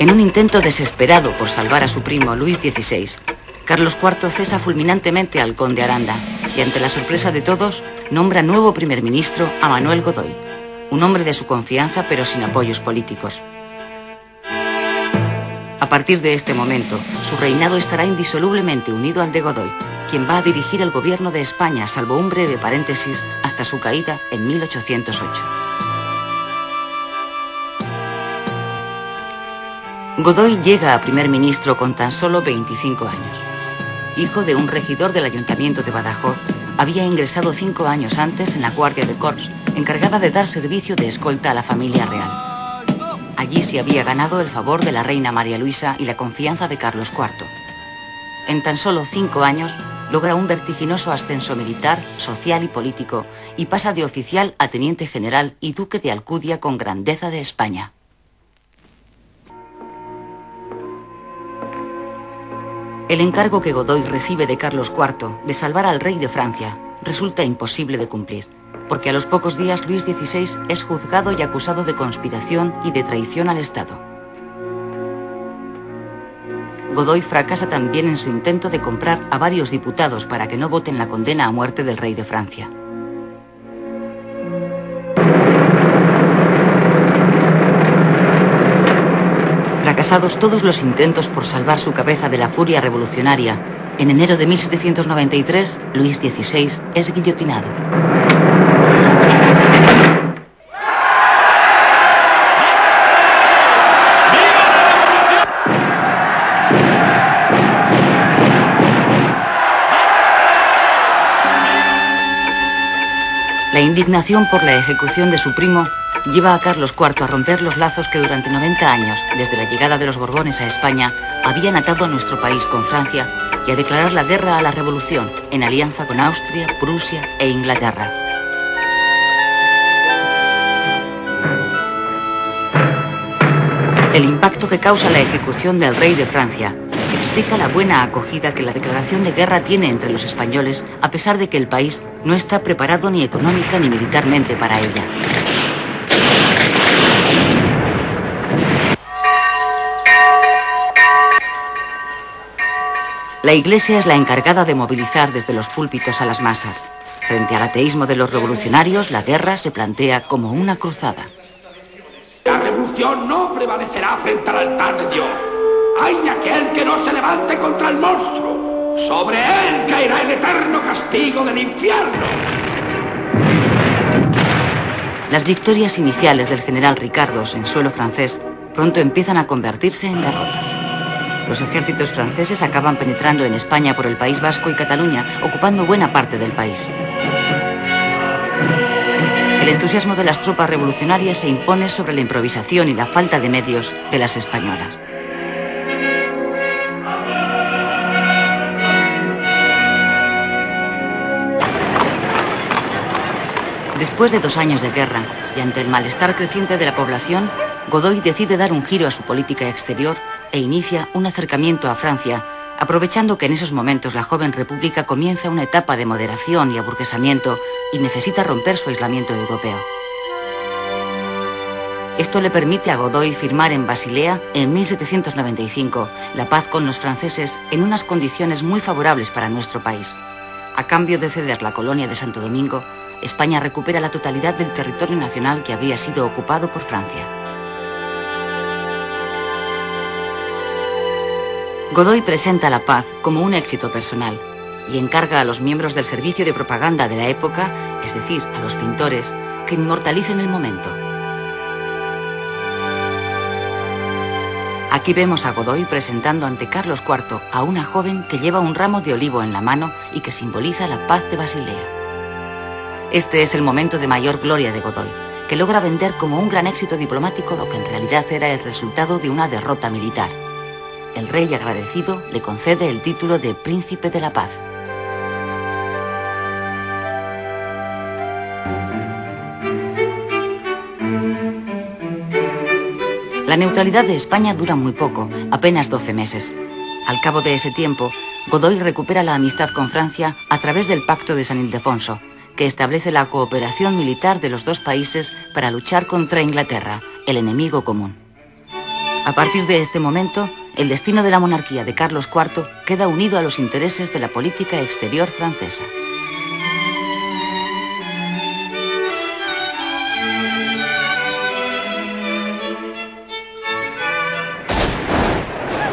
En un intento desesperado por salvar a su primo Luis XVI, Carlos IV cesa fulminantemente al conde Aranda y ante la sorpresa de todos nombra nuevo primer ministro a Manuel Godoy, un hombre de su confianza pero sin apoyos políticos. A partir de este momento, su reinado estará indisolublemente unido al de Godoy, quien va a dirigir el gobierno de España, salvo un breve paréntesis, hasta su caída en 1808. Godoy llega a primer ministro con tan solo 25 años hijo de un regidor del ayuntamiento de Badajoz, había ingresado cinco años antes en la Guardia de Corps, encargada de dar servicio de escolta a la familia real. Allí se había ganado el favor de la reina María Luisa y la confianza de Carlos IV. En tan solo cinco años logra un vertiginoso ascenso militar, social y político y pasa de oficial a teniente general y duque de Alcudia con grandeza de España. El encargo que Godoy recibe de Carlos IV de salvar al rey de Francia resulta imposible de cumplir, porque a los pocos días Luis XVI es juzgado y acusado de conspiración y de traición al Estado. Godoy fracasa también en su intento de comprar a varios diputados para que no voten la condena a muerte del rey de Francia. Todos los intentos por salvar su cabeza de la furia revolucionaria, en enero de 1793, Luis XVI es guillotinado. La indignación por la ejecución de su primo lleva a Carlos IV a romper los lazos que durante 90 años, desde la llegada de los Borbones a España, habían atado a nuestro país con Francia y a declarar la guerra a la revolución en alianza con Austria, Prusia e Inglaterra. El impacto que causa la ejecución del rey de Francia explica la buena acogida que la declaración de guerra tiene entre los españoles, a pesar de que el país no está preparado ni económica ni militarmente para ella. La Iglesia es la encargada de movilizar desde los púlpitos a las masas. Frente al ateísmo de los revolucionarios, la guerra se plantea como una cruzada. La revolución no prevalecerá frente al altar de Dios. Hay aquel que no se levante contra el monstruo. Sobre él caerá el eterno castigo del infierno. Las victorias iniciales del general Ricardos en suelo francés pronto empiezan a convertirse en derrotas. Los ejércitos franceses acaban penetrando en España por el País Vasco y Cataluña, ocupando buena parte del país. El entusiasmo de las tropas revolucionarias se impone sobre la improvisación y la falta de medios de las españolas. Después de dos años de guerra y ante el malestar creciente de la población, Godoy decide dar un giro a su política exterior e inicia un acercamiento a Francia, aprovechando que en esos momentos la joven república comienza una etapa de moderación y aburguesamiento y necesita romper su aislamiento europeo. Esto le permite a Godoy firmar en Basilea, en 1795, la paz con los franceses en unas condiciones muy favorables para nuestro país. A cambio de ceder la colonia de Santo Domingo, España recupera la totalidad del territorio nacional que había sido ocupado por Francia. Godoy presenta la paz como un éxito personal y encarga a los miembros del servicio de propaganda de la época, es decir, a los pintores, que inmortalicen el momento. Aquí vemos a Godoy presentando ante Carlos IV a una joven que lleva un ramo de olivo en la mano y que simboliza la paz de Basilea. Este es el momento de mayor gloria de Godoy, que logra vender como un gran éxito diplomático lo que en realidad era el resultado de una derrota militar el rey agradecido le concede el título de Príncipe de la Paz. La neutralidad de España dura muy poco, apenas 12 meses. Al cabo de ese tiempo, Godoy recupera la amistad con Francia a través del Pacto de San Ildefonso, que establece la cooperación militar de los dos países para luchar contra Inglaterra, el enemigo común. A partir de este momento, el destino de la monarquía de Carlos IV queda unido a los intereses de la política exterior francesa.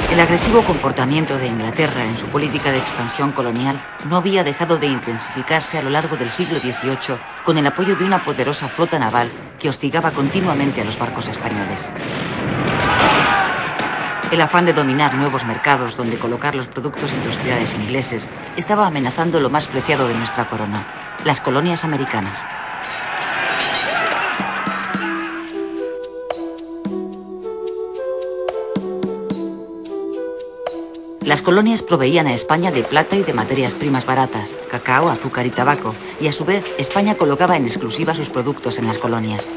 El agresivo comportamiento de Inglaterra en su política de expansión colonial no había dejado de intensificarse a lo largo del siglo XVIII con el apoyo de una poderosa flota naval que hostigaba continuamente a los barcos españoles. El afán de dominar nuevos mercados donde colocar los productos industriales ingleses estaba amenazando lo más preciado de nuestra corona, las colonias americanas. Las colonias proveían a España de plata y de materias primas baratas, cacao, azúcar y tabaco, y a su vez España colocaba en exclusiva sus productos en las colonias.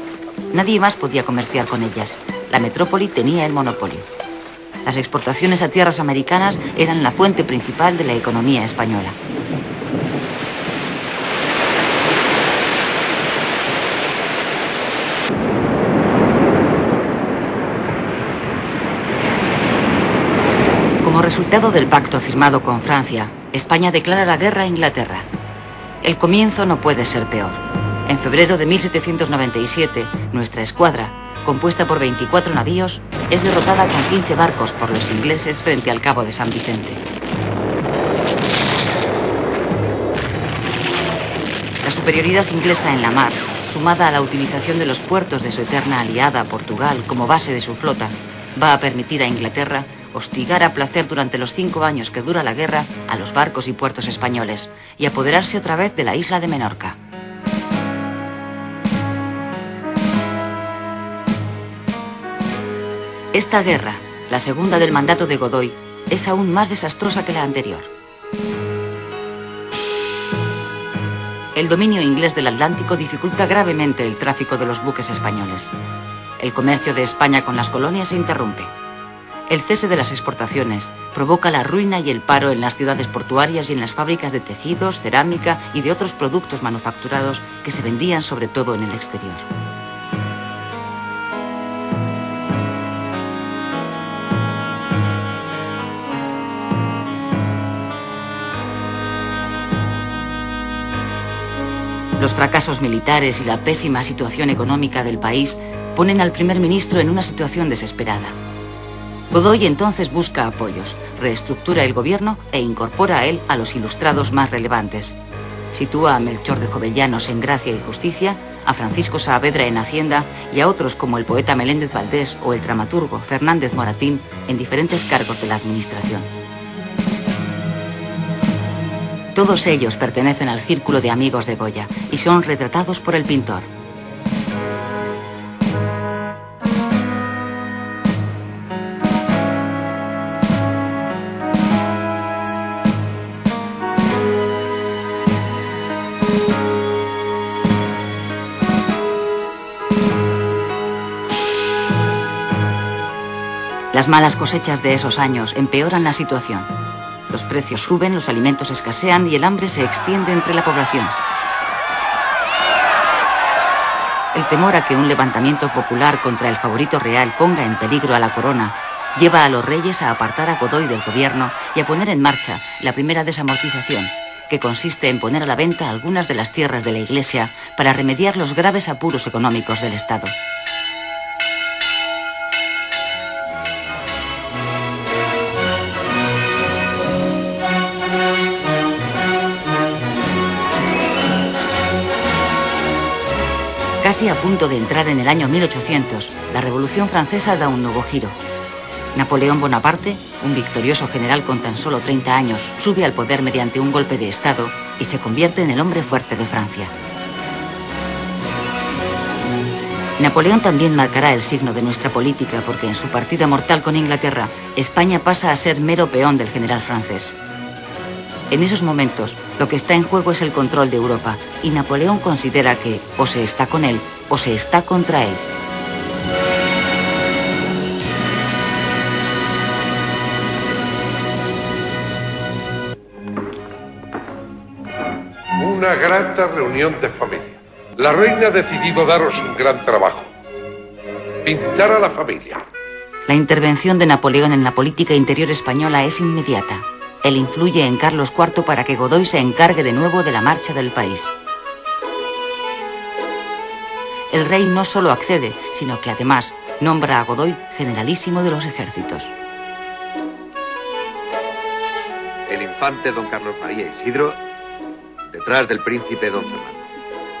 Nadie más podía comerciar con ellas. La metrópoli tenía el monopolio. Las exportaciones a tierras americanas eran la fuente principal de la economía española. resultado del pacto firmado con Francia, España declara la guerra a Inglaterra. El comienzo no puede ser peor. En febrero de 1797, nuestra escuadra, compuesta por 24 navíos, es derrotada con 15 barcos por los ingleses frente al Cabo de San Vicente. La superioridad inglesa en la mar, sumada a la utilización de los puertos de su eterna aliada Portugal como base de su flota, va a permitir a Inglaterra hostigar a placer durante los cinco años que dura la guerra a los barcos y puertos españoles y apoderarse otra vez de la isla de Menorca. Esta guerra, la segunda del mandato de Godoy, es aún más desastrosa que la anterior. El dominio inglés del Atlántico dificulta gravemente el tráfico de los buques españoles. El comercio de España con las colonias se interrumpe. El cese de las exportaciones provoca la ruina y el paro en las ciudades portuarias y en las fábricas de tejidos, cerámica y de otros productos manufacturados que se vendían sobre todo en el exterior. Fracasos militares y la pésima situación económica del país ponen al primer ministro en una situación desesperada. Godoy entonces busca apoyos, reestructura el gobierno e incorpora a él a los ilustrados más relevantes. Sitúa a Melchor de Jovellanos en Gracia y Justicia, a Francisco Saavedra en Hacienda y a otros como el poeta Meléndez Valdés o el dramaturgo Fernández Moratín en diferentes cargos de la administración. Todos ellos pertenecen al círculo de amigos de Goya y son retratados por el pintor. Las malas cosechas de esos años empeoran la situación. Los precios suben, los alimentos escasean y el hambre se extiende entre la población. El temor a que un levantamiento popular contra el favorito real ponga en peligro a la corona lleva a los reyes a apartar a Godoy del gobierno y a poner en marcha la primera desamortización, que consiste en poner a la venta algunas de las tierras de la Iglesia para remediar los graves apuros económicos del Estado. Casi a punto de entrar en el año 1800, la Revolución Francesa da un nuevo giro. Napoleón Bonaparte, un victorioso general con tan solo 30 años, sube al poder mediante un golpe de Estado y se convierte en el hombre fuerte de Francia. Napoleón también marcará el signo de nuestra política porque en su partida mortal con Inglaterra, España pasa a ser mero peón del general francés. En esos momentos, lo que está en juego es el control de Europa y Napoleón considera que o se está con él o se está contra él. Una grata reunión de familia. La reina ha decidido daros un gran trabajo. Pintar a la familia. La intervención de Napoleón en la política interior española es inmediata. Él influye en Carlos IV para que Godoy se encargue de nuevo de la marcha del país. El rey no solo accede, sino que además nombra a Godoy generalísimo de los ejércitos. El infante don Carlos María Isidro, detrás del príncipe don Fernando.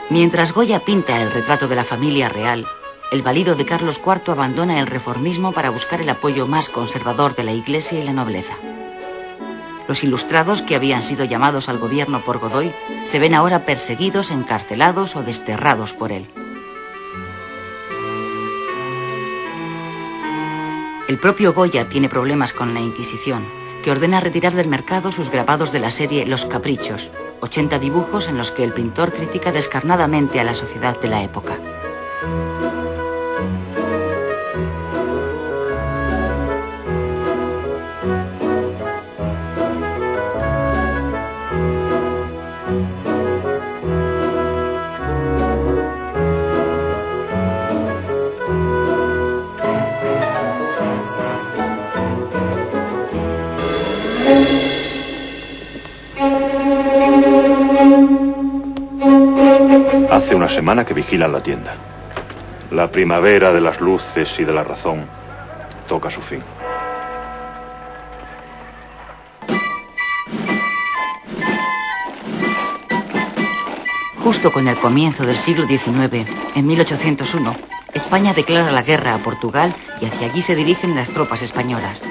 Mientras Goya pinta el retrato de la familia real, el valido de Carlos IV abandona el reformismo para buscar el apoyo más conservador de la Iglesia y la nobleza. Los ilustrados que habían sido llamados al gobierno por Godoy se ven ahora perseguidos, encarcelados o desterrados por él. El propio Goya tiene problemas con la Inquisición, que ordena retirar del mercado sus grabados de la serie Los Caprichos, 80 dibujos en los que el pintor critica descarnadamente a la sociedad de la época. Una semana que vigilan la tienda. La primavera de las luces y de la razón toca su fin. Justo con el comienzo del siglo XIX, en 1801, España declara la guerra a Portugal y hacia allí se dirigen las tropas españolas.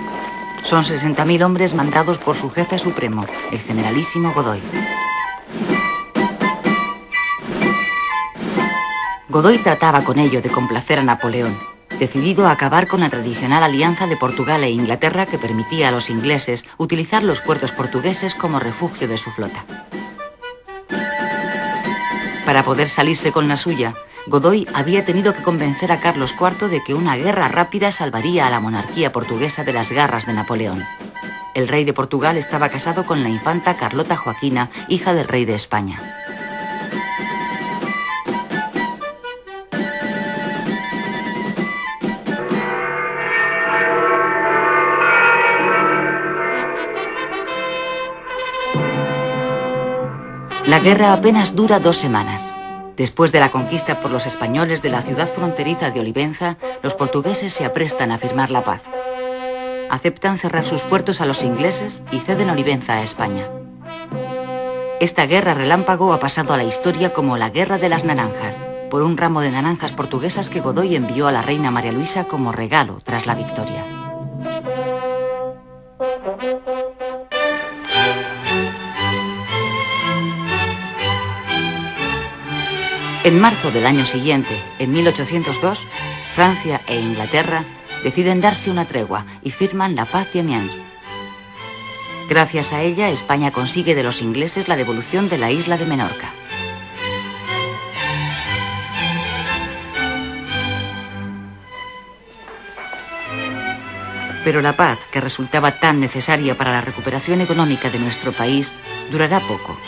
Son 60.000 hombres mandados por su jefe supremo, el generalísimo Godoy. Godoy trataba con ello de complacer a Napoleón, decidido a acabar con la tradicional alianza de Portugal e Inglaterra que permitía a los ingleses utilizar los puertos portugueses como refugio de su flota. Para poder salirse con la suya, Godoy había tenido que convencer a Carlos IV de que una guerra rápida salvaría a la monarquía portuguesa de las garras de Napoleón. El rey de Portugal estaba casado con la infanta Carlota Joaquina, hija del rey de España. La guerra apenas dura dos semanas. Después de la conquista por los españoles de la ciudad fronteriza de Olivenza, los portugueses se aprestan a firmar la paz. Aceptan cerrar sus puertos a los ingleses y ceden Olivenza a España. Esta guerra relámpago ha pasado a la historia como la Guerra de las Naranjas, por un ramo de naranjas portuguesas que Godoy envió a la reina María Luisa como regalo tras la victoria. En marzo del año siguiente, en 1802, Francia e Inglaterra deciden darse una tregua y firman la paz de Amiens. Gracias a ella, España consigue de los ingleses la devolución de la isla de Menorca. Pero la paz, que resultaba tan necesaria para la recuperación económica de nuestro país, durará poco.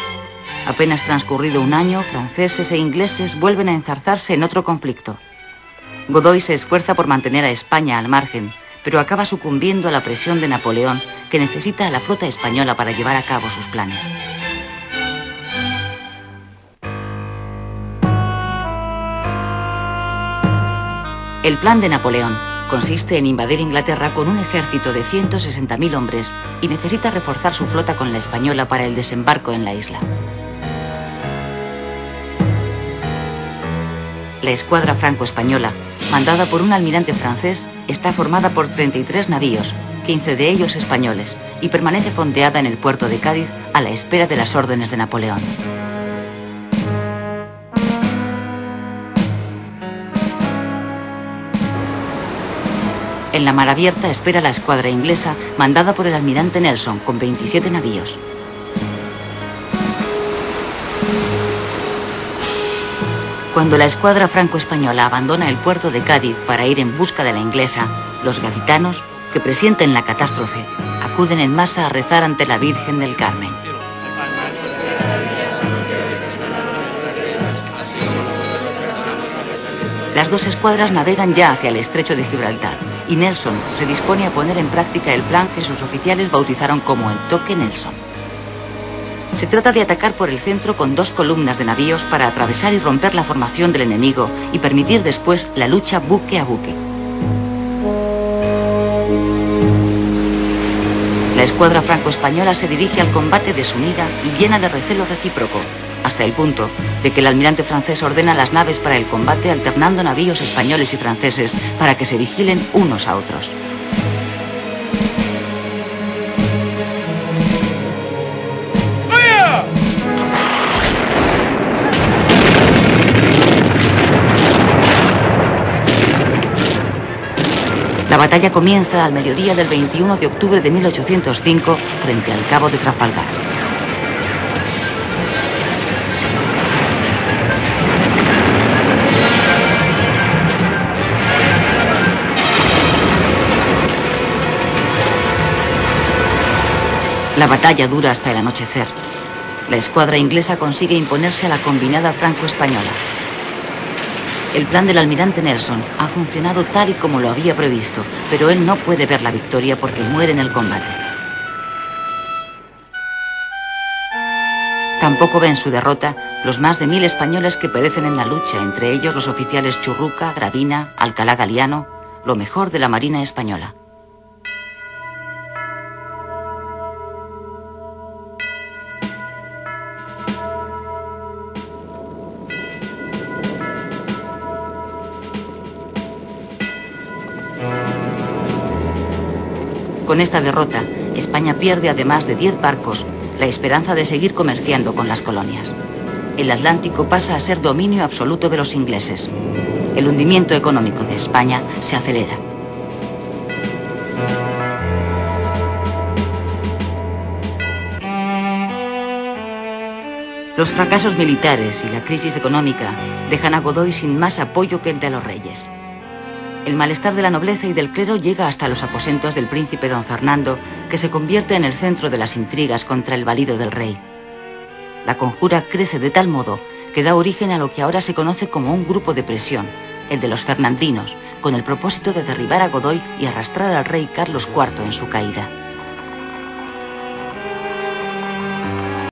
Apenas transcurrido un año, franceses e ingleses vuelven a enzarzarse en otro conflicto. Godoy se esfuerza por mantener a España al margen, pero acaba sucumbiendo a la presión de Napoleón, que necesita a la flota española para llevar a cabo sus planes. El plan de Napoleón consiste en invadir Inglaterra con un ejército de 160.000 hombres y necesita reforzar su flota con la española para el desembarco en la isla. La escuadra franco-española, mandada por un almirante francés, está formada por 33 navíos, 15 de ellos españoles, y permanece fondeada en el puerto de Cádiz a la espera de las órdenes de Napoleón. En la mar abierta espera la escuadra inglesa mandada por el almirante Nelson con 27 navíos. Cuando la escuadra franco-española abandona el puerto de Cádiz para ir en busca de la inglesa, los gaditanos, que presienten la catástrofe, acuden en masa a rezar ante la Virgen del Carmen. Las dos escuadras navegan ya hacia el estrecho de Gibraltar. y Nelson se dispone a poner en práctica el plan que sus oficiales bautizaron como el Toque Nelson. Se trata de atacar por el centro con dos columnas de navíos para atravesar y romper la formación del enemigo y permitir después la lucha buque a buque. La escuadra franco-española se dirige al combate desunida y llena de recelo recíproco, hasta el punto de que el almirante francés ordena las naves para el combate alternando navíos españoles y franceses para que se vigilen unos a otros. Batalla comienza al mediodía del 21 de octubre de 1805 frente al cabo de Trafalgar. La batalla dura hasta el anochecer. La escuadra inglesa consigue imponerse a la combinada franco-española. El plan del almirante Nelson ha funcionado tal y como lo había previsto, pero él no puede ver la victoria porque muere en el combate. Tampoco ven su derrota los más de mil españoles que perecen en la lucha, entre ellos los oficiales Churruca, Gravina, Alcalá Galiano, lo mejor de la Marina Española. Con esta derrota, España pierde además de 10 barcos la esperanza de seguir comerciando con las colonias. El Atlántico pasa a ser dominio absoluto de los ingleses. El hundimiento económico de España se acelera. Los fracasos militares y la crisis económica dejan a Godoy sin más apoyo que el de los reyes. El malestar de la nobleza y del clero llega hasta los aposentos del príncipe don Fernando, que se convierte en el centro de las intrigas contra el valido del rey. La conjura crece de tal modo que da origen a lo que ahora se conoce como un grupo de presión, el de los fernandinos, con el propósito de derribar a Godoy y arrastrar al rey Carlos IV en su caída.